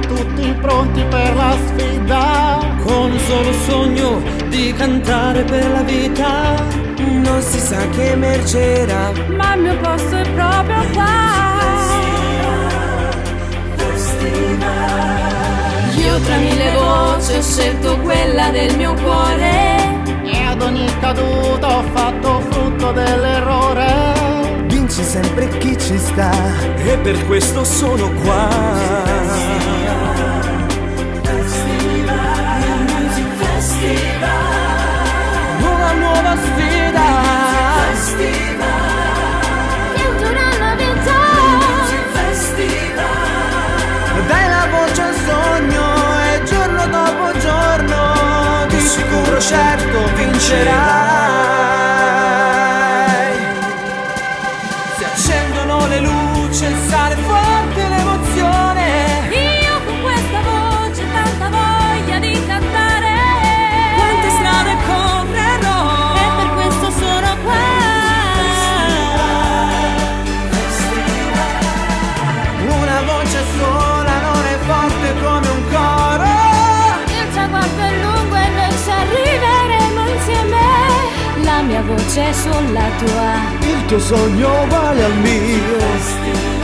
tutti pronti per la sfida. Con un solo sogno di cantare per la vita. Non si sa che emergerà, ma il mio posto è proprio qua. Io tra mille voci ho scelto quella del mio cuore. E ad ogni caduta ho fatto frutto dell'errore. Sempre chi ci sta, e per questo sono qua. Una nuova sfida. Dai la voce al sogno e giorno dopo giorno di sicuro certo vincerai. La è sulla tua. Il tuo sogno vale al mio.